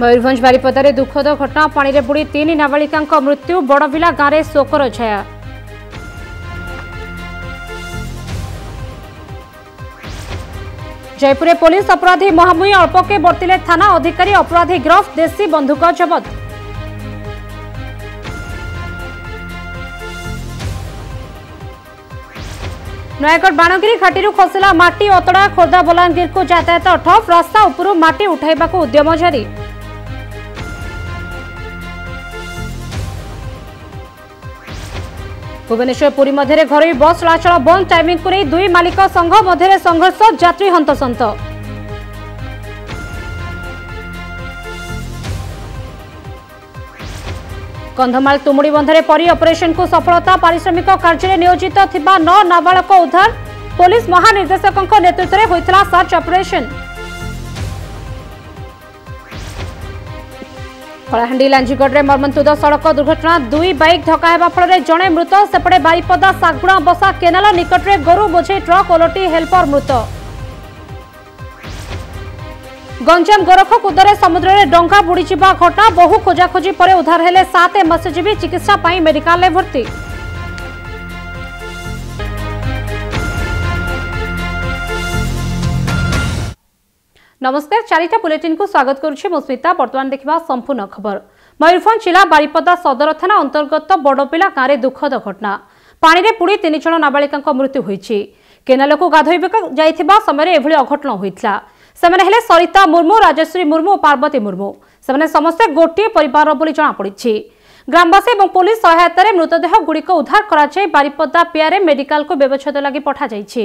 ମୟୂରଭଞ୍ଜ ବାରିପଦାରେ ଦୁଃଖଦ ଘଟଣା ପାଣିରେ ବୁଡ଼ି ତିନି ନାବାଳିକାଙ୍କ ମୃତ୍ୟୁ ବଡ଼ବିଲା ଗାଁରେ ଶୋକର ଛାୟା জয়পুরে পুলিশ অপরাধী মহামুই অল্পকে বর্তিলে থানা অধিকারী অপরাধী গ্রফ দেশি বন্ধুক জবত নয়াগড় বাণগিরি ঘাটি খসিলা মাটি অতড়া খোর্ধা বলাঙ্গীর যাতায়াত ঠপ রাস্তা উপর মাটি উঠাইবা উদ্যম জারি ভুবনেশ্বর পুরী মধ্যে ঘরোই বস চলাচল বন্ধ টাইমিং কু নেই দুই মালিক সংঘ মধ্যে সংঘর্ষ যাত্রী হন্তসন্ত কন্ধমাল তুমুড়ি বন্ধে পরি অপরেশন কু সফলতা পারিশ্রমিক কার্যে নিয়োজিত থাকা ন নাবাড়ক উদ্ধার পুলিশ মহানির্দেশক নেতৃত্বে হয়েছিল সার্চ অপরেশন କଳାହାଣ୍ଡି ଲାଞ୍ଜିଗଡ଼ରେ ମର୍ମନ୍ତୁଦ ସଡ଼କ ଦୁର୍ଘଟଣା ଦୁଇ ବାଇକ୍ ଧକ୍କା ହେବା ଫଳରେ ଜଣେ ମୃତ ସେପଟେ ବାରିପଦା ଶାଗୁଣା ବସା କେନାଲ ନିକଟରେ ଗୋରୁ ବୋଝେଇ ଟ୍ରକ୍ ଓଲଟି ହେଲ୍ପର ମୃତ ଗଞ୍ଜାମ ଗୋରଖକୁଦରେ ସମୁଦ୍ରରେ ଡଙ୍ଗା ବୁଡ଼ିଯିବା ଘଟଣା ବହୁ ଖୋଜାଖୋଜି ପରେ ଉଦ୍ଧାର ହେଲେ ସାତ ମତ୍ସ୍ୟଜୀବୀ ଚିକିତ୍ସା ପାଇଁ ମେଡିକାଲରେ ଭର୍ତ୍ତି নমস্কার চারিটা বুলেটিনকু স্বাগত করুছি মু স্মিতা বর্তমান দেখিবা সম্পূর্ণ খবর ময়ূরভঞ্জ জেলা বারিপদা সদর থানা অন্তর্গত বড়পিলা গাঁরে দুঃখদ ঘটনা পাণিরে পুড়ি তিন জন নাবালিকাঙ্ক মৃত্যু হয়েছে কেনালকু গাধোইবাক যাইথিবা সময় এভাবে অঘটন হয়েছিল সেমানে হলে সরিতা মুর্মু রাজশ্রী মুর্মু ও পার্বতী মুর্মু সেমানে সমস্তে গোটিয়ে পরিবার বলে জনাপড়িছে গ্রামবাসী এবং পুলিশ সহায়তার মৃতদেহ গুড়িক উদ্ধার করা বারিপদা পিয়ারে মেডিকালকু ব্যবচ্ছেদ লাগি পঠাযাইছে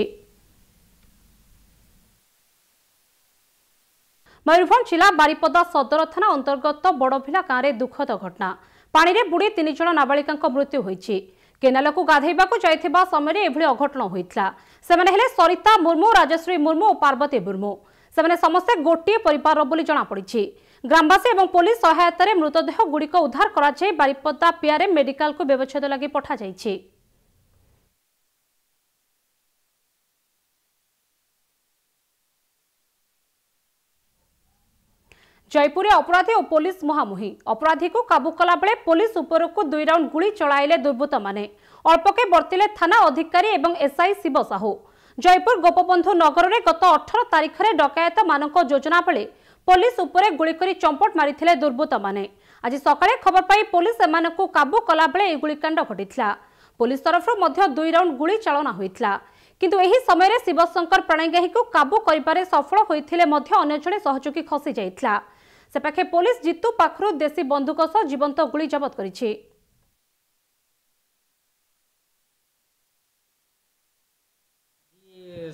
ମୟୂରଭଞ୍ଜ ଜିଲ୍ଲା ବାରିପଦା ସଦର ଥାନା ଅନ୍ତର୍ଗତ ବଡ଼ଭିଲା ଗାଁରେ ଦୁଃଖଦ ଘଟଣା ପାଣିରେ ବୁଡ଼ି ତିନି ଜଣ ନାବାଳିକାଙ୍କ ମୃତ୍ୟୁ ହୋଇଛି କେନାଲକୁ ଗାଧୋଇବାକୁ ଯାଇଥିବା ସମୟରେ ଏଭଳି ଅଘଟଣ ହୋଇଥିଲା ସେମାନେ ହେଲେ ସରିତା ମୁର୍ମୁ ରାଜଶ୍ରୀ ମୁର୍ମୁ ଓ ପାର୍ବତୀ ମୁର୍ମୁ ସେମାନେ ସମସ୍ତେ ଗୋଟିଏ ପରିବାରର ବୋଲି ଜଣାପଡ଼ିଛି ଗ୍ରାମବାସୀ ଏବଂ ପୋଲିସ ସହାୟତାରେ ମୃତଦେହଗୁଡ଼ିକ ଉଦ୍ଧାର କରାଯାଇ ବାରିପଦା ପିଆରେ ମେଡିକାଲକୁ ବ୍ୟବଚ୍ଛେଦ ଲାଗି ପଠାଯାଇଛି জয়পুরে অপরাধী ও পুলিশ মুহামুহি অপরাধীকে কাবু কলাবেলে পুলিশ উপরকু দুই রাউন্ড গুড়ি চলাইলে দুর্বৃত্ত মানে অল্পকে বর্তিলে থানা অধিকারী এবং এসআই শিব সাহু জয়পুর গোপবন্ধু নগরের গত অঠর তারিখে ডকায়ত মানক যোজনা বেড়ে পুলিশ উপরে গুড়ি করে চম্পট মারিলে দুর্বৃত্ত মানে আজ সকালে খবর পাই পুলিশ এমানকু কাবু কলাবেলে এই গুলিকাণ্ড ঘটিলা পুলিশ তরফর মধ্য দুই রাউন্ড গুড়ি চালনা হয়েছিল কিন্তু এই সময় শিবশঙ্কর প্রাণাঙ্গাহী কাবু করবার সফল হয়েছে অন্য জনে সহযোগী খসি যাইছিল ସେପାଖେ ପୋଲିସ ଜିତୁ ପାଖରୁ ଦେଶୀ ବନ୍ଧୁକ ସହ ଜୀବନ୍ତ ଗୁଳି ଜବତ କରିଛି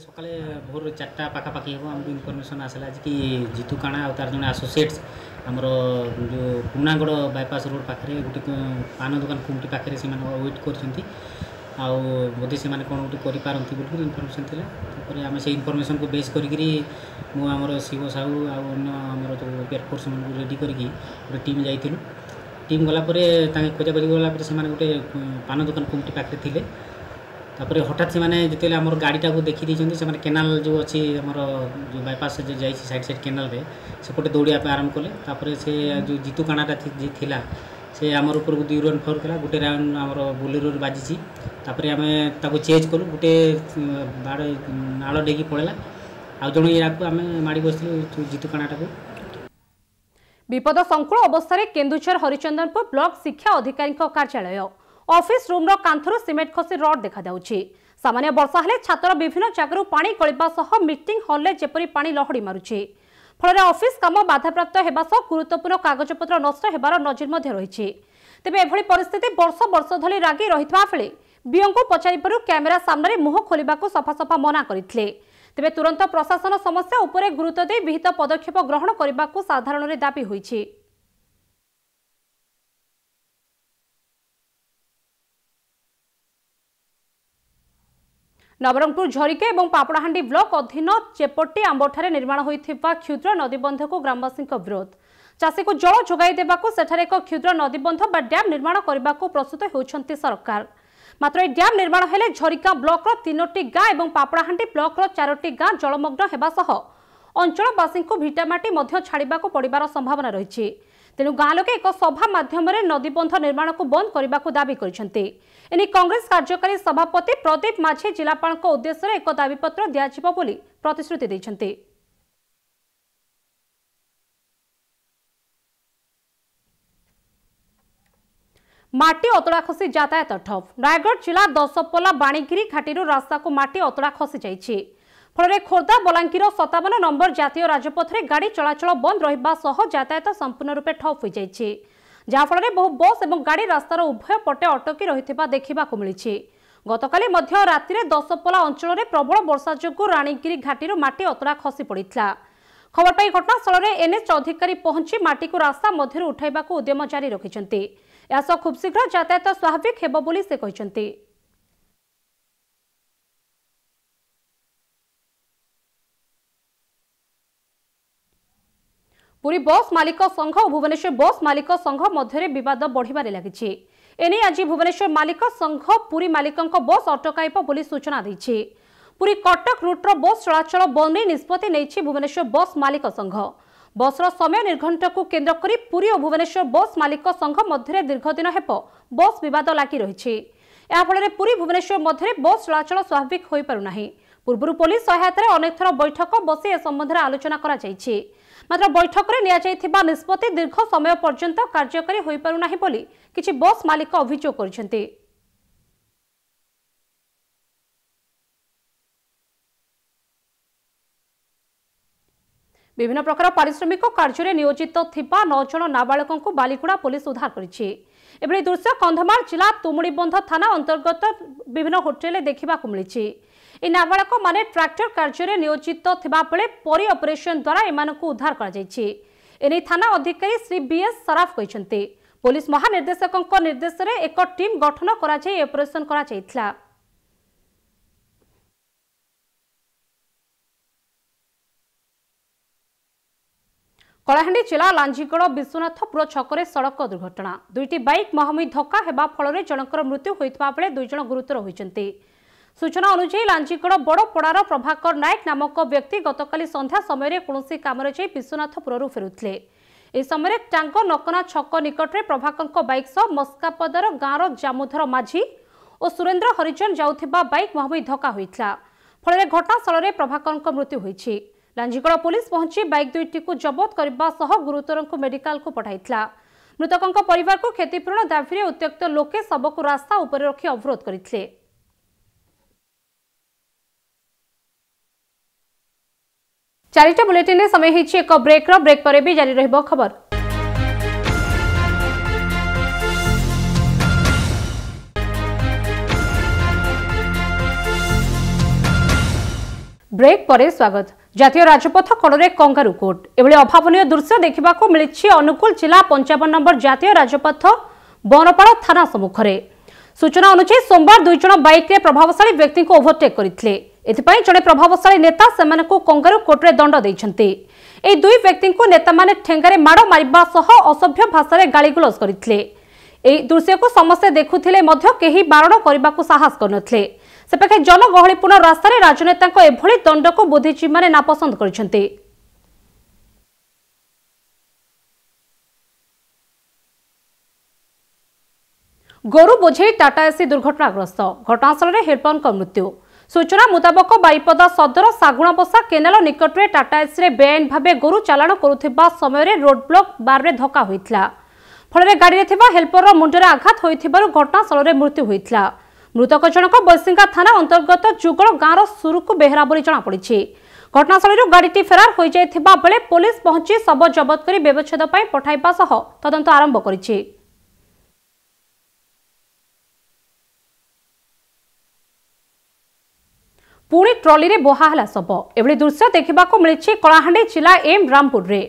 সকালে ভোর চারটা পাখাপাখি হব আমি ইনফরমেসন আসলা কি জিতু কাণা আর তার জন আসোসিয়েটস আমার যে পুনাগড় বাইপাস রোড পাখে গোটে পান দোকান কুমটি পাখে সে ওয়েট করছেন আউ বোধে সে কোণ গোটে করে পারতে বলি ইনফরমেসন লা ତାପରେ ଆମେ ସେଇ ଇନଫର୍ମେସନ୍କୁ ବେସ୍ କରିକିରି ମୁଁ ଆମର ଶିବ ସାହୁ ଆଉ ଅନ୍ୟ ଆମର ଯେଉଁ ଏୟାରଫୋର୍ସମାନଙ୍କୁ ରେଡ଼ି କରିକି ଗୋଟେ ଟିମ୍ ଯାଇଥିଲୁ ଟିମ୍ ଗଲାପରେ ତାଙ୍କେ ଖୋଜାଖୋଜି ଗଲାପରେ ସେମାନେ ଗୋଟେ ପାନ ଦୋକାନ କୁମଟି ପାଖରେ ଥିଲେ ତାପରେ ହଠାତ୍ ସେମାନେ ଯେତେବେଳେ ଆମର ଗାଡ଼ିଟାକୁ ଦେଖିଦେଇଛନ୍ତି ସେମାନେ କେନାଲ ଯେଉଁ ଅଛି ଆମର ଯେଉଁ ବାଇପାସ୍ ଯେଉଁ ଯାଇଛି ସାଇଡ଼୍ ସାଇଡ଼୍ କେନାଲରେ ସେପଟେ ଦୌଡ଼ିବା ପାଇଁ ଆରମ୍ଭ କଲେ ତାପରେ ସେ ଯେଉଁ ଜିତୁ କାଣାଟା ଥିଲା ସେ ଆମର ଉପରକୁ ଦୁଇ ରନ୍ ଫୋର୍ କଲା ଗୋଟେ ରାଉଣ୍ଡ ଆମର ବୋଲେରୋରେ ବାଜିଛି ତାପରେ ଆମେ ତାକୁ ଚେଞ୍ଜ କଲୁ ଗୋଟେ ବାଡ଼ ନାଳ ଡେଇକି ପଳେଇଲା ଆଉ ଜଣେ ଏହାକୁ ଆମେ ମାଡ଼ି ବସିଥିଲୁ ଜିତୁକଣାଟାକୁ ବିପଦ ସଂକୁଳ ଅବସ୍ଥାରେ କେନ୍ଦୁଝର ହରିଚନ୍ଦନପୁର ବ୍ଲକ ଶିକ୍ଷା ଅଧିକାରୀଙ୍କ କାର୍ଯ୍ୟାଳୟ ଅଫିସ ରୁମ୍ର କାନ୍ଥରୁ ସିମେଣ୍ଟ ଖସି ରଡ୍ ଦେଖାଯାଉଛି ସାମାନ୍ୟ ବର୍ଷା ହେଲେ ଛାତର ବିଭିନ୍ନ ଜାଗାରୁ ପାଣି ଗଳିବା ସହ ମିଟିଂ ହଲ୍ରେ ଯେପରି ପାଣି ଲହଡ଼ି ମାରୁଛି ফলে অফিস কাম বাধাপ্রাপ্ত হওয়া সহ গুরুত্বপূর্ণ কাগজপত্র নষ্ট হবার নজির মধ্যে রয়েছে তবে এভাবে পরিস্থিতি বর্ষ বর্ষ ধরে রাগি রহিথিবা বেড়ে বিওঙ্কু পচারিবারু ক্যামেরা সামনে মুহ খোলা সফা সফা মনা করে তবে তুরন্ত প্রশাসন সমস্যা উপরে গুরুত্ব দিয়ে বিহিত পদক্ষেপ গ্রহণ করা সাধারণের দাবি হয়েছে ନବରଙ୍ଗପୁର ଝରିକା ଏବଂ ପାପଡ଼ାହାଣ୍ଡି ବ୍ଲକ ଅଧୀନ ଚେପଟି ଆମ୍ବଠାରେ ନିର୍ମାଣ ହୋଇଥିବା କ୍ଷୁଦ୍ର ନଦୀବନ୍ଧକୁ ଗ୍ରାମବାସୀଙ୍କ ବିରୋଧ ଚାଷୀକୁ ଜଳ ଯୋଗାଇ ଦେବାକୁ ସେଠାରେ ଏକ କ୍ଷୁଦ୍ର ନଦୀବନ୍ଧ ବା ଡ୍ୟାମ୍ ନିର୍ମାଣ କରିବାକୁ ପ୍ରସ୍ତୁତ ହେଉଛନ୍ତି ସରକାର ମାତ୍ର ଏହି ଡ୍ୟାମ୍ ନିର୍ମାଣ ହେଲେ ଝରିକା ବ୍ଲକର ତିନୋଟି ଗାଁ ଏବଂ ପାପଡ଼ାହାଣ୍ଡି ବ୍ଲକର ଚାରୋଟି ଗାଁ ଜଳମଗ୍ନ ହେବା ସହ ଅଞ୍ଚଳବାସୀଙ୍କୁ ଭିଟାମାଟି ମଧ୍ୟ ଛାଡ଼ିବାକୁ ପଡ଼ିବାର ସମ୍ଭାବନା ରହିଛି ତେଣୁ ଗାଁ ଲୋକେ ଏକ ସଭା ମାଧ୍ୟମରେ ନଦୀବନ୍ଧ ନିର୍ମାଣକୁ ବନ୍ଦ କରିବାକୁ ଦାବି କରିଛନ୍ତି ଏନେଇ କଂଗ୍ରେସ କାର୍ଯ୍ୟକାରୀ ସଭାପତି ପ୍ରଦୀପ ମାଝି ଜିଲ୍ଲାପାଳଙ୍କ ଉଦ୍ଦେଶ୍ୟରେ ଏକ ଦାବିପତ୍ର ଦିଆଯିବ ବୋଲି ପ୍ରତିଶ୍ରୁତି ଦେଇଛନ୍ତି ମାଟି ଅତଡ଼ା ଖସି ଯାତାୟତ ଠପ୍ ରାୟଗଡ଼ ଜିଲ୍ଲା ଦଶପଲା ବାଣିଗିରି ଘାଟିରୁ ରାସ୍ତାକୁ ମାଟି ଅତଡ଼ା ଖସିଯାଇଛି ଫଳରେ ଖୋର୍ଦ୍ଧା ବଲାଙ୍ଗୀର ସତାବନ ନମ୍ବର ଜାତୀୟ ରାଜପଥରେ ଗାଡ଼ି ଚଳାଚଳ ବନ୍ଦ ରହିବା ସହ ଯାତାୟତ ସମ୍ପୂର୍ଣ୍ଣ ରୂପେ ଠପ୍ ହୋଇଯାଇଛି ଯାହାଫଳରେ ବହୁ ବସ୍ ଏବଂ ଗାଡ଼ି ରାସ୍ତାର ଉଭୟ ପଟେ ଅଟକି ରହିଥିବା ଦେଖିବାକୁ ମିଳିଛି ଗତକାଲି ମଧ୍ୟ ରାତିରେ ଦଶପଲା ଅଞ୍ଚଳରେ ପ୍ରବଳ ବର୍ଷା ଯୋଗୁଁ ରାଣୀଗିରି ଘାଟିରୁ ମାଟି ଅତଡ଼ା ଖସି ପଡ଼ିଥିଲା ଖବର ପାଇ ଘଟଣାସ୍ଥଳରେ ଏନ୍ଏଚ୍ ଅଧିକାରୀ ପହଞ୍ଚି ମାଟିକୁ ରାସ୍ତା ମଧ୍ୟରୁ ଉଠାଇବାକୁ ଉଦ୍ୟମ ଜାରି ରଖିଛନ୍ତି ଏହାସହ ଖୁବ୍ଶୀଘ୍ର ଯାତାୟାତ ସ୍ୱାଭାବିକ ହେବ ବୋଲି ସେ କହିଛନ୍ତି ପୁରୀ ବସ୍ ମାଲିକ ସଂଘ ଓ ଭୁବନେଶ୍ୱର ବସ୍ ମାଲିକ ସଂଘ ମଧ୍ୟରେ ବିବାଦ ବଢ଼ିବାରେ ଲାଗିଛି ଏନେଇ ଆଜି ଭୁବନେଶ୍ୱର ମାଲିକ ସଂଘ ପୁରୀ ମାଲିକଙ୍କ ବସ୍ ଅଟକାଇବ ବୋଲି ସୂଚନା ଦେଇଛି ପୁରୀ କଟକ ରୁଟ୍ର ବସ୍ ଚଳାଚଳ ବନ୍ଦ ନେଇ ନିଷ୍ପତ୍ତି ନେଇଛି ଭୁବନେଶ୍ୱର ବସ୍ ମାଲିକ ସଂଘ ବସ୍ର ସମୟ ନିର୍ଘଣ୍ଟକୁ କେନ୍ଦ୍ର କରି ପୁରୀ ଓ ଭୁବନେଶ୍ୱର ବସ୍ ମାଲିକ ସଂଘ ମଧ୍ୟରେ ଦୀର୍ଘଦିନ ହେବ ବସ୍ ବିବାଦ ଲାଗି ରହିଛି ଏହାଫଳରେ ପୁରୀ ଭୁବନେଶ୍ୱର ମଧ୍ୟରେ ବସ୍ ଚଳାଚଳ ସ୍ୱାଭାବିକ ହୋଇପାରୁନାହିଁ ପୂର୍ବରୁ ପୋଲିସ ସହାୟତାରେ ଅନେକ ଥର ବୈଠକ ବସି ଏ ସମ୍ବନ୍ଧରେ ଆଲୋଚନା କରାଯାଇଛି ମାତ୍ର ବୈଠକରେ ନିଆଯାଇଥିବା ନିଷ୍ପତ୍ତି ଦୀର୍ଘ ସମୟ ପର୍ଯ୍ୟନ୍ତ କାର୍ଯ୍ୟକାରୀ ହୋଇପାରୁନାହିଁ ବୋଲି କିଛି ବସ୍ ମାଲିକ ଅଭିଯୋଗ କରିଛନ୍ତି ବିଭିନ୍ନ ପ୍ରକାର ପାରିଶ୍ରମିକ କାର୍ଯ୍ୟରେ ନିୟୋଜିତ ଥିବା ନଅ ଜଣ ନାବାଳକଙ୍କୁ ବାଲିଗୁଡ଼ା ପୋଲିସ ଉଦ୍ଧାର କରିଛି ଏଭଳି ଦୃଶ୍ୟ କନ୍ଧମାଳ ଜିଲ୍ଲା ତୁମୁଡ଼ିବନ୍ଧ ଥାନା ଅନ୍ତର୍ଗତ ବିଭିନ୍ନ ହୋଟେଲରେ ଦେଖିବାକୁ ମିଳିଛି નાબાળકને ટ્રાક્ટર કાર્યરે નિયોજિત થવાબળે પરી અપરેશન દ્વારા એમને ઉદ્ધાર કરાઈ એની થાના અધિકારી શ્રી બીએસ સરાફ કહી પોલીસ મહાનિર્દેશક નિર્દેશરે એક ટીમ ગઠન કરાઈ અપરેશન કરાઈ কলাহাণ্ডি জেলা লাঞ্জিগড় বিশ্বনাথপুর ছকরে সড়ক দুর্ঘটনা দুইটি বাইক মহামুহি ধক্কা হওয়া ফলরে জনকর মৃত্যু হয়ে বেড়ে দুইজন গুরুতর হয়েছেন ସୂଚନା ଅନୁଯାୟୀ ଲାଞ୍ଜିଗଡ଼ ବଡ଼ପଡ଼ାର ପ୍ରଭାକର ନାୟକ ନାମକ ବ୍ୟକ୍ତି ଗତକାଲି ସନ୍ଧ୍ୟା ସମୟରେ କୌଣସି କାମରେ ଯାଇ ବିଶ୍ୱନାଥପୁରରୁ ଫେରୁଥିଲେ ଏହି ସମୟରେ ଟାଙ୍ଗ ନକନା ଛକ ନିକଟରେ ପ୍ରଭାକରଙ୍କ ବାଇକ୍ ସହ ମସ୍କାପଦାର ଗାଁର ଜାମୁଧର ମାଝି ଓ ସୁରେନ୍ଦ୍ର ହରିଜନ ଯାଉଥିବା ବାଇକ୍ ମୁହାଁମୁହିଁ ଧକ୍କା ହୋଇଥିଲା ଫଳରେ ଘଟଣାସ୍ଥଳରେ ପ୍ରଭାକରଙ୍କ ମୃତ୍ୟୁ ହୋଇଛି ଲାଞ୍ଜିଗଡ଼ ପୋଲିସ ପହଞ୍ଚି ବାଇକ୍ ଦୁଇଟିକୁ ଜବତ କରିବା ସହ ଗୁରୁତରଙ୍କୁ ମେଡିକାଲକୁ ପଠାଇଥିଲା ମୃତକଙ୍କ ପରିବାରକୁ କ୍ଷତିପୂରଣ ଦାବିରେ ଉତ୍ତ୍ୟକ୍ତ ଲୋକେ ଶବକୁ ରାସ୍ତା ଉପରେ ରଖି ଅବରୋଧ କରିଥିଲେ চারিটা বুলেটিনে সময় হয়েছে এক ব্রেক্র ব্রেক পরে বি জারি রহব খবর ব্রেক পরে স্বাগত জাতীয় রাজপথ কড়ে কঙ্গারু কোর্ট এভাবে অভাবনীয় দৃশ্য দেখা মিছে অনুকূল জেলা পঞ্চাবন নম্বর জাতীয় রাজপথ বনপাড় থানা সম্মুখে সূচনা অনুযায়ী সোমবার দুইজন বাইক্রে প্রভাবশালী ব্যক্তি ওভরটেক করে ଏଥିପାଇଁ ଜଣେ ପ୍ରଭାବଶାଳୀ ନେତା ସେମାନଙ୍କୁ କଙ୍ଗାରୁ କୋର୍ଟରେ ଦଣ୍ଡ ଦେଇଛନ୍ତି ଏହି ଦୁଇ ବ୍ୟକ୍ତିଙ୍କୁ ନେତାମାନେ ଠେଙ୍ଗାରେ ମାଡ଼ ମାରିବା ସହ ଅସଭ୍ୟ ଭାଷାରେ ଗାଳିଗୁଲଜ କରିଥିଲେ ଏହି ଦୃଶ୍ୟକୁ ସମସ୍ତେ ଦେଖୁଥିଲେ ମଧ୍ୟ କେହି ବାରଣ କରିବାକୁ ସାହସ କରିନଥିଲେ ସେପକ୍ଷେ ଜନଗହଳିପୂର୍ଣ୍ଣ ରାସ୍ତାରେ ରାଜନେତାଙ୍କ ଏଭଳି ଦଣ୍ଡକୁ ବୁଦ୍ଧିଜୀବୀମାନେ ନାପସନ୍ଦ କରିଛନ୍ତି ଗୋରୁ ବୋଝେଇ ଟାଟା ଏସି ଦୁର୍ଘଟଣାଗ୍ରସ୍ତ ଘଟଣାସ୍ଥଳରେ ହେଡ୍ପମ୍ପଙ୍କ ମୃତ୍ୟୁ ସୂଚନା ମୁତାବକ ବାରିପଦା ସଦର ଶାଗୁଣାବସା କେନାଲ ନିକଟରେ ଟାଟାଏସ୍ରେ ବେଆଇନ ଭାବେ ଗୋରୁ ଚାଲାଣ କରୁଥିବା ସମୟରେ ରୋଡ୍ବ୍ଲକ୍ ବାର୍ରେ ଧକ୍କା ହୋଇଥିଲା ଫଳରେ ଗାଡ଼ିରେ ଥିବା ହେଲ୍ପରର ମୁଣ୍ଡରେ ଆଘାତ ହୋଇଥିବାରୁ ଘଟଣାସ୍ଥଳରେ ମୃତ୍ୟୁ ହୋଇଥିଲା ମୃତକ ଜଣକ ବୈସିଙ୍ଗା ଥାନା ଅନ୍ତର୍ଗତ ଯୁଗଳ ଗାଁର ସୁରୁକୁ ବେହେରା ବୋଲି ଜଣାପଡ଼ିଛି ଘଟଣାସ୍ଥଳୀରୁ ଗାଡ଼ିଟି ଫେରାର ହୋଇଯାଇଥିବା ବେଳେ ପୋଲିସ ପହଞ୍ଚି ଶବ ଜବତ କରି ବ୍ୟବଚ୍ଛେଦ ପାଇଁ ପଠାଇବା ସହ ତଦନ୍ତ ଆରମ୍ଭ କରିଛି ପୁଣି ଟ୍ରଲିରେ ବୁହା ହେଲା ଶବ ଏଭଳି ଦୃଶ୍ୟ ଦେଖିବାକୁ ମିଳିଛି କଳାହାଣ୍ଡି ଜିଲ୍ଲା ଏମ୍ ରାମପୁରରେ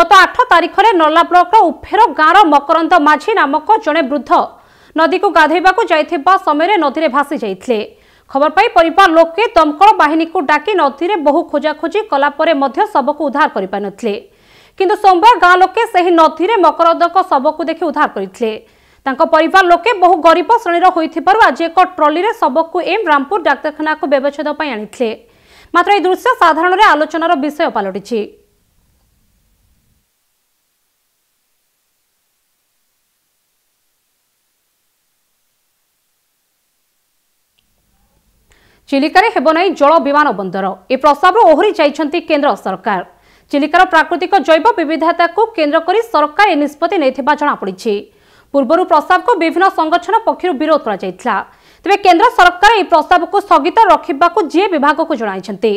ଗତ ଆଠ ତାରିଖରେ ନର୍ଲା ବ୍ଲକର ଉଫେର ଗାଁର ମକରନ୍ଦ ମାଝି ନାମକ ଜଣେ ବୃଦ୍ଧ ନଦୀକୁ ଗାଧୋଇବାକୁ ଯାଇଥିବା ସମୟରେ ନଦୀରେ ଭାସି ଯାଇଥିଲେ ଖବର ପାଇ ପରିବାର ଲୋକେ ଦମକଳ ବାହିନୀକୁ ଡାକି ନଦୀରେ ବହୁ ଖୋଜାଖୋଜି କଲାପରେ ମଧ୍ୟ ଶବକୁ ଉଦ୍ଧାର କରିପାରିନଥିଲେ କିନ୍ତୁ ସୋମବାର ଗାଁ ଲୋକେ ସେହି ନଦୀରେ ମକରନ୍ଦଙ୍କ ଶବକୁ ଦେଖି ଉଦ୍ଧାର କରିଥିଲେ ତାଙ୍କ ପରିବାର ଲୋକେ ବହୁ ଗରିବ ଶ୍ରେଣୀର ହୋଇଥିବାରୁ ଆଜି ଏକ ଟ୍ରଲିରେ ଶବକୁ ଏମ୍ ରାମପୁର ଡାକ୍ତରଖାନାକୁ ବ୍ୟବଚ୍ଛେଦ ପାଇଁ ଆଣିଥିଲେ ମାତ୍ର ଏହି ଦୃଶ୍ୟ ସାଧାରଣରେ ଆଲୋଚନାର ବିଷୟ ପାଲଟିଛି ଚିଲିକାରେ ହେବ ନାହିଁ ଜଳ ବିମାନ ବନ୍ଦର ଏ ପ୍ରସ୍ତାବରୁ ଓହରି ଯାଇଛନ୍ତି କେନ୍ଦ୍ର ସରକାର ଚିଲିକାର ପ୍ରାକୃତିକ ଜୈବ ବିବିଧତାକୁ କେନ୍ଦ୍ର କରି ସରକାର ଏ ନିଷ୍ପତ୍ତି ନେଇଥିବା ଜଣାପଡ଼ିଛି ପୂର୍ବରୁ ପ୍ରସ୍ତାବକୁ ବିଭିନ୍ନ ସଂଗଠନ ପକ୍ଷରୁ ବିରୋଧ କରାଯାଇଥିଲା ତେବେ କେନ୍ଦ୍ର ସରକାର ଏହି ପ୍ରସ୍ତାବକୁ ସ୍ଥଗିତ ରଖିବାକୁ ଜିଏ ବିଭାଗକୁ ଜଣାଇଛନ୍ତି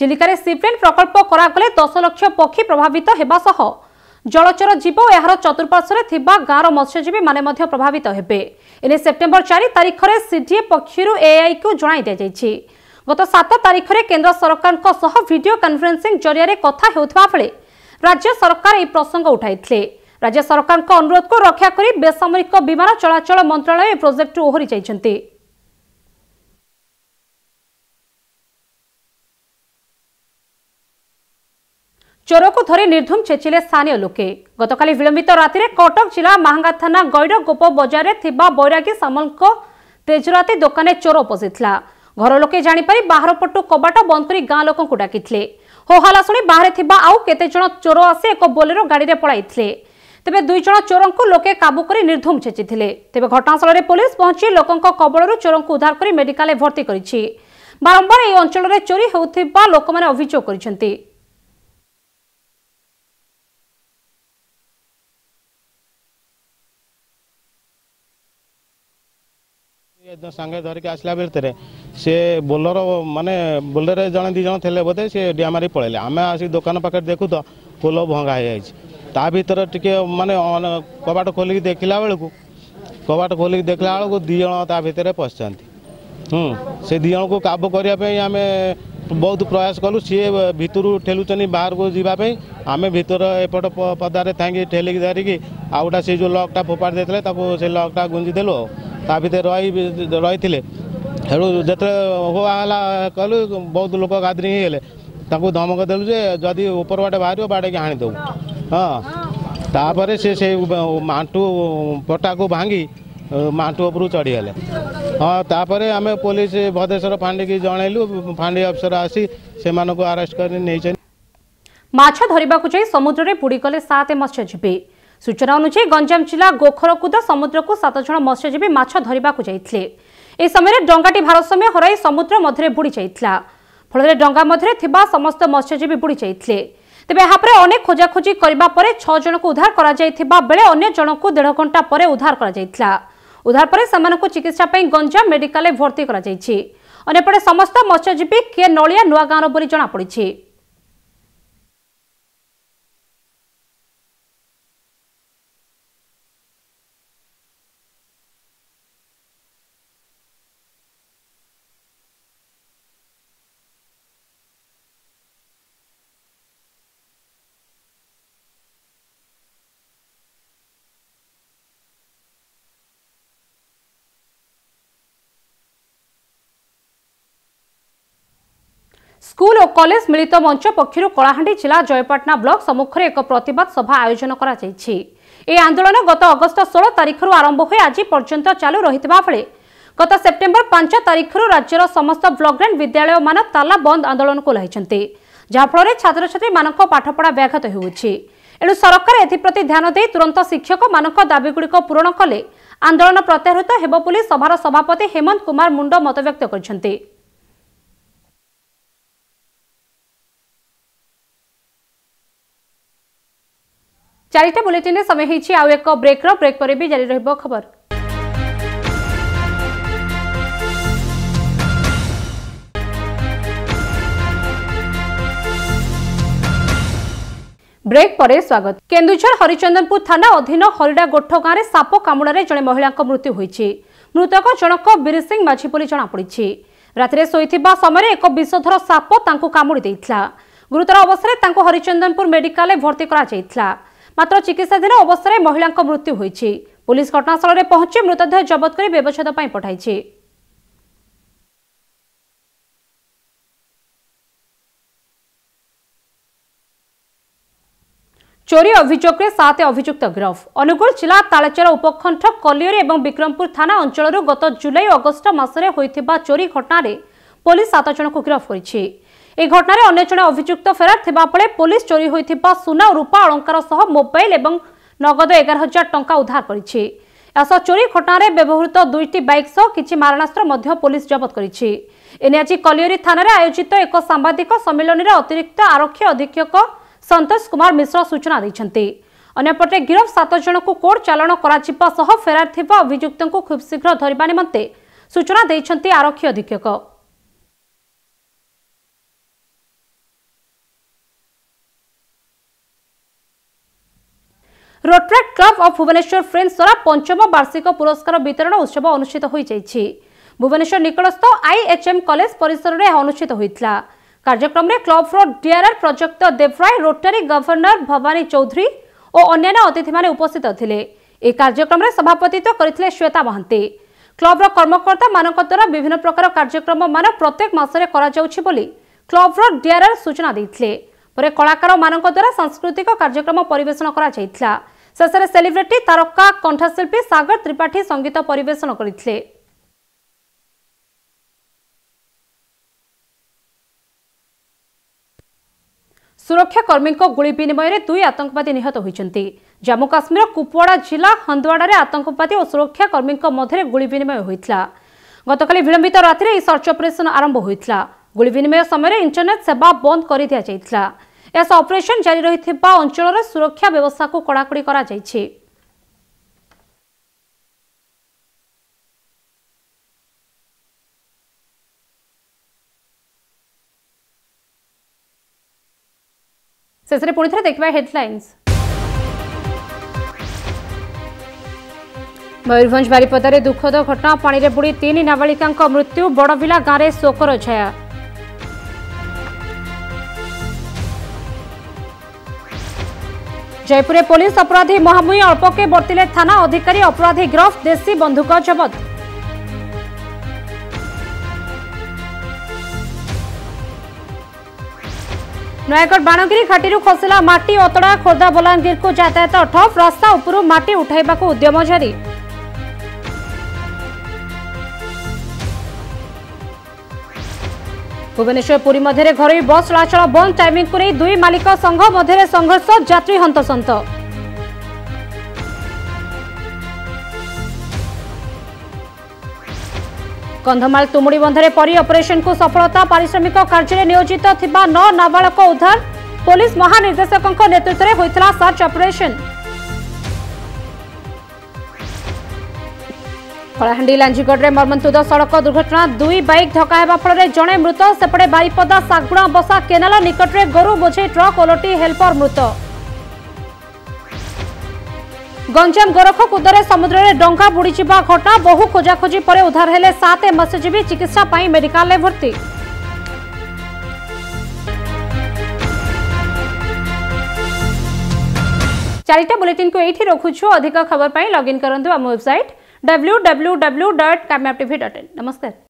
ଚିଲିକାରେ ସିପ୍ଲେନ୍ ପ୍ରକଳ୍ପ କରାଗଲେ ଦଶ ଲକ୍ଷ ପକ୍ଷୀ ପ୍ରଭାବିତ ହେବା ସହ ଜଳଚର ଜୀବ ଓ ଏହାର ଚତୁଃପାର୍ଶ୍ୱରେ ଥିବା ଗାଁର ମତ୍ସ୍ୟଜୀବୀମାନେ ମଧ୍ୟ ପ୍ରଭାବିତ ହେବେ ଏନେ ସେପ୍ଟେମ୍ବର ଚାରି ତାରିଖରେ ସିଡିଏ ପକ୍ଷରୁ ଏଆଇକୁ ଜଣାଇ ଦିଆଯାଇଛି ଗତ ସାତ ତାରିଖରେ କେନ୍ଦ୍ର ସରକାରଙ୍କ ସହ ଭିଡ଼ିଓ କନଫରେନ୍ସିଂ ଜରିଆରେ କଥା ହେଉଥିବା ବେଳେ ରାଜ୍ୟ ସରକାର ଏହି ପ୍ରସଙ୍ଗ ଉଠାଇଥିଲେ ରାଜ୍ୟ ସରକାରଙ୍କ ଅନୁରୋଧକୁ ରକ୍ଷା କରି ବେସାମରିକ ବିମାନ ଚଳାଚଳ ମନ୍ତ୍ରଣାଳୟ ଏହି ପ୍ରୋଜେକ୍ଟରୁ ଓହରି ଯାଇଛନ୍ତି ଚୋରକୁ ଧରି ନିର୍ଧୁମ ଛେଚିଲେ ସ୍ଥାନୀୟ ଲୋକେ ଗତକାଲି ବିଳମ୍ବିତ ରାତିରେ କଟକ ଜିଲ୍ଲା ମାହାଙ୍ଗା ଥାନା ଗୈରଗୋପ ବଜାରରେ ଥିବା ବୈରାଗୀ ସାମଲଙ୍କ ତେଜରାତି ଦୋକାନରେ ଚୋର ପଶିଥିଲା ଘର ଲୋକେ ଜାଣିପାରି ବାହାର ପଟୁ କବାଟ ବନ୍ଦ କରି ଗାଁ ଲୋକଙ୍କୁ ଡାକିଥିଲେ ହୋହାଲା ଶୁଣି ବାହାରେ ଥିବା ଆଉ କେତେଜଣ ଚୋର ଆସି ଏକ ବୋଲେରୋ ଗାଡ଼ିରେ ପଳାଇଥିଲେ ତେବେ ଦୁଇ ଜଣ ଚୋରଙ୍କୁ ଲୋକେ କାବୁ କରି ନିର୍ଦ୍ଧୁମ ଛେଚିଥିଲେ ତେବେ ଘଟଣାସ୍ଥଳରେ ପୋଲିସ ପହଞ୍ଚି ଲୋକଙ୍କ କବଳରୁ ଚୋରଙ୍କୁ ଉଦ୍ଧାର କରି ମେଡିକାଲରେ ଭର୍ତ୍ତି କରିଛି ବାରମ୍ବାର ଏହି ଅଞ୍ଚଳରେ ଚୋରି ହେଉଥିବା ଲୋକମାନେ ଅଭିଯୋଗ କରିଛନ୍ତି ସାଙ୍ଗେ ଧରିକି ଆସିଲା ଭିତରେ ସେ ବୋଲର ମାନେ ବୋଲରରେ ଜଣେ ଦୁଇ ଜଣ ଥିଲେ ବୋଧେ ସେ ଡିଆମାରି ପଳେଇଲେ ଆମେ ଆସି ଦୋକାନ ପାଖରେ ଦେଖୁ ତ ପୋଲ ଭଙ୍ଗା ହେଇଯାଇଛି भर टे मान कबाट खोल देखला बेलू कब खोल देखला बेलू दिजा भितर पशिंट से दिजन को काबू करने आम बहुत प्रयास कलु सी भितर ठेलुन बाहर को जीवाई आम भितर एपट पदारे थी ठेलिक धरिकी आउ गोटा से जो लकटा फोपाड़ी देते से लकटा गुंजीदेलु ता भर रही रही थे जिते हुआ कल बहुत लोग गादरी धमक देलुजे जदि ऊपर बाटे बाहर बाटे की हाँ दबू ହଁ ତାପରେ ସେ ସେ ମାଣ୍ଟୁ ପଟାକୁ ଭାଙ୍ଗି ମାଣ୍ଟୁ ଉପରକୁ ଚଢ଼ିଗଲେ ହଁ ତାପରେ ଆମେ ପୋଲିସ ଭଦେଶ୍ୱର ଫାଣ୍ଡିକି ଜଣେଇଲୁ ଫାଣ୍ଡି ଅଫିସର ଆସି ସେମାନଙ୍କୁ ଆରେଷ୍ଟ କରି ନେଇଛନ୍ତି ମାଛ ଧରିବାକୁ ଯାଇ ସମୁଦ୍ରରେ ବୁଡ଼ିଗଲେ ସାତ ମତ୍ସ୍ୟଜୀବୀ ସୂଚନା ଅନୁଯାୟୀ ଗଞ୍ଜାମ ଜିଲ୍ଲା ଗୋଖରକୁଦ ସମୁଦ୍ରକୁ ସାତଜଣ ମତ୍ସ୍ୟଜୀବୀ ମାଛ ଧରିବାକୁ ଯାଇଥିଲେ ଏ ସମୟରେ ଡଙ୍ଗାଟି ଭାରସାମ୍ୟ ହରାଇ ସମୁଦ୍ର ମଧ୍ୟରେ ବୁଡ଼ି ଯାଇଥିଲା ଫଳରେ ଡଙ୍ଗା ମଧ୍ୟରେ ଥିବା ସମସ୍ତ ମତ୍ସ୍ୟଜୀବୀ ବୁଡ଼ି ଯାଇଥିଲେ তেমনি এরপরে অনেক খোঁজাখোঁজি করা পরে ছজনক উদ্ধার করা বেড়ে অন্য জনক দেড় ঘণ্টা পরে উদ্ধার করা উদ্ধার পরে সে চিকিৎসা গঞ্জাম মেডিকালে ভর্তি করা অন্যপটে সমস্ত মৎস্যজীবী কিয়ে নলিয়া নূয়া গাঁর বলে জনাপড়ি ସ୍କୁଲ ଓ କଲେଜ ମିଳିତ ମଞ୍ଚ ପକ୍ଷରୁ କଳାହାଣ୍ଡି ଜିଲ୍ଲା ଜୟପାଟନା ବ୍ଲକ ସମ୍ମୁଖରେ ଏକ ପ୍ରତିବାଦ ସଭା ଆୟୋଜନ କରାଯାଇଛି ଏହି ଆନ୍ଦୋଳନ ଗତ ଅଗଷ୍ଟ ଷୋହଳ ତାରିଖରୁ ଆରମ୍ଭ ହୋଇ ଆଜି ପର୍ଯ୍ୟନ୍ତ ଚାଲୁ ରହିଥିବା ବେଳେ ଗତ ସେପ୍ଟେମ୍ବର ପାଞ୍ଚ ତାରିଖରୁ ରାଜ୍ୟର ସମସ୍ତ ବ୍ଲକଗ୍ରେଣ୍ଡ ବିଦ୍ୟାଳୟମାନ ତାଲା ବନ୍ଦ ଆନ୍ଦୋଳନକୁ ଲାଗିଛନ୍ତି ଯାହାଫଳରେ ଛାତ୍ରଛାତ୍ରୀମାନଙ୍କ ପାଠପଢ଼ା ବ୍ୟାଘାତ ହେଉଛି ଏଣୁ ସରକାର ଏଥିପ୍ରତି ଧ୍ୟାନ ଦେଇ ତୁରନ୍ତ ଶିକ୍ଷକମାନଙ୍କ ଦାବିଗୁଡ଼ିକ ପୂରଣ କଲେ ଆନ୍ଦୋଳନ ପ୍ରତ୍ୟାହୃତ ହେବ ବୋଲି ସଭାର ସଭାପତି ହେମନ୍ତ କୁମାର ମୁଣ୍ଡ ମତବ୍ୟକ୍ତ କରିଛନ୍ତି ଚାରିଟା ବୁଲେଟିନ୍ରେ ସମୟ ହୋଇଛି ଆଉ ଏକ ବ୍ରେକ୍ର ବ୍ରେକ୍ ପରେ ବି ଜାରି ରହିବ ଖବର ବ୍ରେକ୍ ପରେ ସ୍ୱାଗତ କେନ୍ଦୁଝର ହରିଚନ୍ଦନପୁର ଥାନା ଅଧୀନ ହରିଡ଼ା ଗୋଠ ଗାଁରେ ସାପ କାମୁଡ଼ାରେ ଜଣେ ମହିଳାଙ୍କ ମୃତ୍ୟୁ ହୋଇଛି ମୃତକ ଜଣକ ବୀର ସିଂ ମାଝି ବୋଲି ଜଣାପଡ଼ିଛି ରାତିରେ ଶୋଇଥିବା ସମୟରେ ଏକ ବିଷଧର ସାପ ତାଙ୍କୁ କାମୁଡ଼ି ଦେଇଥିଲା ଗୁରୁତର ଅବସ୍ଥାରେ ତାଙ୍କୁ ହରିଚନ୍ଦନପୁର ମେଡିକାଲରେ ଭର୍ତ୍ତି କରାଯାଇଥିଲା মাত্র চিকিৎসাধীন অবস্থায় মহিলা মৃত্যু হয়েছে পুলিশ ঘটনাস্থলে পৌঁছে মৃতদেহ জবত করে ব্যবচ্ছেদ পঠাইছে চোরি অভিযোগে সাত অভিযুক্ত গ্রফ অনুগুল জেলা তালেচেরা উপকণ্ঠ কলিয়রি এবং বিক্রমপুর থানা অঞ্চল গত জুলাই অগস্ট মাসে হয়ে চোরি ঘটনায় পুলিশ সাত জনক গিরফ করেছে এই ঘটনায় অন্য জনে অভিযুক্ত ফেরার থাকলে পুলিশ চোরি হয়ে সুনা ও রূপা অলঙ্কার সহ মোবাইল এবং নগদ এগার হাজার টঙ্কা উদ্ধার করেছে এস চোরি ঘটনায় ব্যবহৃত দুইটি বাইক সহ কিছু মারণাস্ত্র মধ্য পুলিশ জবত করেছে এনে আজ কলিয়রি থানায় আয়োজিত এক সাংবাদিক সম্মিলনীর অতিরিক্ত আরক্ষী অধীক্ষক সন্তোষ কুমার মিশ্র সূচনা দিয়েছেন অন্যপটে গিরফ সাত জনক কোর্ট চালাণ করা ফেরার অভিযুক্ত খুব শীঘ্র ধরা নিমন্তে সূচনা দিয়েছেন আরক্ষী অধীক্ষক Rotaract club of Bhubaneswar friends দ্বারা পঞ্চম বার্ষিক পুরস্কার বিতরণ উৎসব অনুষ্ঠিত হয়েছে ভুবনেশ্বর নিকটস্থ আইএচএম কলেজ পরিসরের ଏହା ଅନୁଷ୍ଠିତ ହୋଇଥିଲା କାର୍ଯ୍ୟକ୍ରମରେ କ୍ଲବର DRR Prayukta Debaray Rotary governor Bhabani Choudhury ଓ ଅନ୍ୟାନ୍ୟ ଅତିଥିମାନେ ଉପସ୍ଥିତ ଥିଲେ ଏହି କାର୍ଯ୍ୟକ୍ରମରେ ସଭାପତିତ୍ୱ କରିଥିଲେ ଶ୍ୱେତା ମହାନ୍ତି କ୍ଲବର କର୍ମକର୍ତ୍ତାମାନଙ୍କ ଦ୍ୱାରା ବିଭିନ୍ନ ପ୍ରକାର କାର୍ଯ୍ୟକ୍ରମମାନ ପ୍ରତ୍ୟେକ ମାସରେ କରାଯାଉଛି ବୋଲି କ୍ଲବର ଡିଆର୍ଆର୍ ସୂଚନା ଦେଇଥିଲେ ପରେ କଳାକାରମାନଙ୍କ ଦ୍ୱାରା ସାଂସ୍କୃତିକ କାର୍ଯ୍ୟକ୍ରମ ପରିବେଷଣ କରାଯାଇଥିଲା ଶେଷରେ ସେଲିବ୍ରିଟି ତାରକା କଣ୍ଠଶିଳ୍ପୀ ସାଗର ତ୍ରିପାଠୀ ସଙ୍ଗୀତ ପରିବେଷଣ କରିଥିଲେ ସୁରକ୍ଷାକର୍ମୀଙ୍କ ଗୁଳି ବିନିମୟରେ ଦୁଇ ଆତଙ୍କବାଦୀ ନିହତ ହୋଇଛନ୍ତି ଜାମ୍ମୁ କାଶ୍ମୀର କୁପୱାଡ଼ା ଜିଲ୍ଲା ହନ୍ଦୱାଡ଼ାରେ ଆତଙ୍କବାଦୀ ଓ ସୁରକ୍ଷାକର୍ମୀଙ୍କ ମଧ୍ୟରେ ଗୁଳି ବିନିମୟ ହୋଇଥିଲା ଗତକାଲି ବିଳମ୍ବିତ ରାତିରେ ଏହି ସର୍ଚ୍ଚ ଅପରେସନ୍ ଆରମ୍ଭ ହୋଇଥିଲା ଗୁଳି ବିନିମୟ ସମୟରେ ଇଣ୍ଟରନେଟ୍ ସେବା ବନ୍ଦ କରିଦିଆଯାଇଥିଲା ଏହା ସହ ଅପରେସନ୍ ଜାରି ରହିଥିବା ଅଞ୍ଚଳର ସୁରକ୍ଷା ବ୍ୟବସ୍ଥାକୁ କଡ଼ାକଡ଼ି କରାଯାଇଛି ଶେଷରେ ପୁଣି ଥରେ ଦେଖିବା ହେଡ଼ଲାଇନ୍ସ ମୟୂରଭଞ୍ଜ ବାରିପଦାରେ ଦୁଃଖଦ ଘଟଣା ପାଣିରେ ବୁଡ଼ି ତିନି ନାବାଳିକାଙ୍କ ମୃତ୍ୟୁ ବଡ଼ବିଲା ଗାଁରେ ଶୋକର ଛାୟା জয়পুরে পুলিশ অপরাধী মহামুই অল্পকে বর্তিলে থানা অধিকারী অপরাধী গ্রফ দেশি বন্ধুক জবত নয়গড় বাণগিরি ঘাটি খসিলা মাটি অতড়া খোর্ধা বলাঙ্গীর যাতায়াত ঠপ রাস্তা উপর মাটি উঠাইবাকু উদ্যম জারি ভুবনেশ্বর পুরী মধ্যে ঘর বস চলাচল বন্ধ টাইমিং নেই দুই মালিক সংঘ মধ্যে সংঘর্ষ যাত্রী হন্তসন্ত কন্ধমাল তুমুড়ি বন্ধে পরি অপরেশন কু সফলতা পারিশ্রমিক কার্যে নিয়োজিত থাকা নাবাড়ক উদ্ধার পুলিশ মহানির্দেশক নেতৃত্বে হয়েছিল সর্চ অপরেশন କଳାହାଣ୍ଡି ଲାଞ୍ଜିଗଡ଼ରେ ମର୍ମନ୍ତୁଦ ସଡ଼କ ଦୁର୍ଘଟଣା ଦୁଇ ବାଇକ୍ ଧକ୍କା ହେବା ଫଳରେ ଜଣେ ମୃତ ସେପଟେ ବାରିପଦା ଶାଗୁଣା ବସା କେନାଲ ନିକଟରେ ଗୋରୁ ବୋଝେଇ ଟ୍ରକ୍ ଓଲଟି ହେଲ୍ପର ମୃତ ଗଞ୍ଜାମ ଗୋରଖକୁଦରେ ସମୁଦ୍ରରେ ଡଙ୍ଗା ବୁଡ଼ିଯିବା ଘଟଣା ବହୁ ଖୋଜାଖୋଜି ପରେ ଉଦ୍ଧାର ହେଲେ ସାତ ମତ୍ସ୍ୟଜୀବୀ ଚିକିତ୍ସା ପାଇଁ ମେଡିକାଲରେ ଭର୍ତ୍ତି ଚାରିଟା ବୁଲେଟିନ୍କୁ ଏଇଠି ରଖୁଛୁ ଅଧିକ ଖବର ପାଇଁ ଲଗ୍ଇନ୍ କରନ୍ତୁ ଆମ website W W W dot Kamyab T V dot in नमस्कार